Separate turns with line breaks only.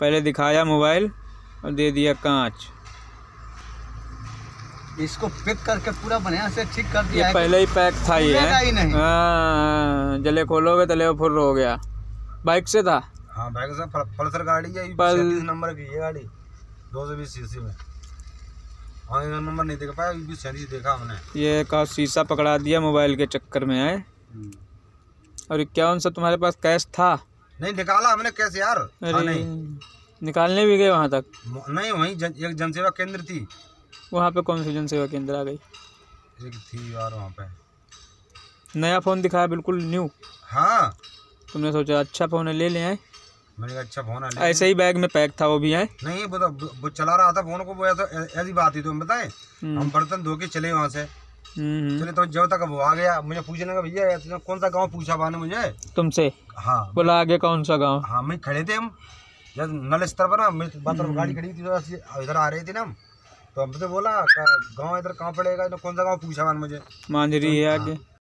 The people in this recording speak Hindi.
पहले दिखाया मोबाइल और दे दिया कांच।
इसको पिक करके पूरा बढ़िया से ठीक कर दिया है
पहले ही पैक था ये
हाँ?
जले खोलोगे तले वो फुर हो गया। बाइक से था?
हाँ बैग से पल- पल्सर गाड़ी है
पल-
नंबर की ये गाड़ी। दो सौ बीस सीसी में। हाँ ये नंबर नहीं देख पाया बीस सैंतीस देखा हमने।
ये का शीशा पकड़ा दिया मोबाइल के चक्कर में है? और इक्यावन सौ तुम्हारे पास कैश था?
नहीं निकाला हमने कैसे यार?
अरे
नहीं।
निकालने भी गए वहाँ तक?
नहीं वहीं जन, एक जनसेवा केंद्र थी।
वहाँ पे कौन सी जनसेवा केंद्र आ गई?
एक थी यार वहाँ पे।
नया फ़ोन दिखाया बिल्कुल न्यू
हाँ।
तुमने सोचा अच्छा फ़ोन है ले ले आए।
मैंने कहा अच्छा फ़ोन है लेकिन-
ऐसे ही बैग में पैक था वो भी है
नहीं वो तो वो चला रहा था फ़ोन को वो ऐसा ऐसी बात ही तो बताए?
हम्म,
हम बर्तन धो के चले वहाँ से। चले तो जब तक वो आ गया मुझे पूछने का भैया तुमने कौन सा गाँव पूछा बाने मुझे?
तुमसे?
हाँ।
बोला आगे कौन सा गाँव?
हाँ मैं खड़े थे हम। जब नल स्तर पर ना मैं बात गाड़ी खड़ी थी तो इधर आ रही थी ना हम। तो हमसे बोला गाँव इधर कहाँ पड़ेगा? तो कौन सा गाँव पूछा बाने मुझे?
मांझरी है। आगे।